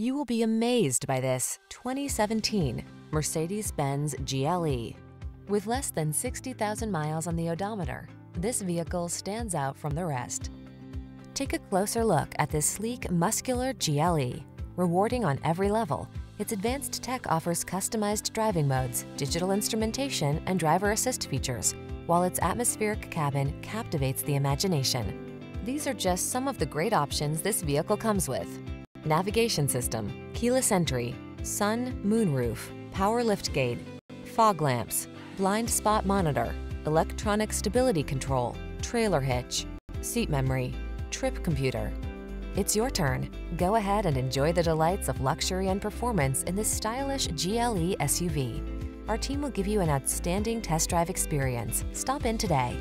You will be amazed by this 2017 Mercedes-Benz GLE. With less than 60,000 miles on the odometer, this vehicle stands out from the rest. Take a closer look at this sleek, muscular GLE. Rewarding on every level, its advanced tech offers customized driving modes, digital instrumentation, and driver assist features, while its atmospheric cabin captivates the imagination. These are just some of the great options this vehicle comes with. Navigation system, keyless entry, sun, moonroof, power liftgate, fog lamps, blind spot monitor, electronic stability control, trailer hitch, seat memory, trip computer. It's your turn. Go ahead and enjoy the delights of luxury and performance in this stylish GLE SUV. Our team will give you an outstanding test drive experience. Stop in today.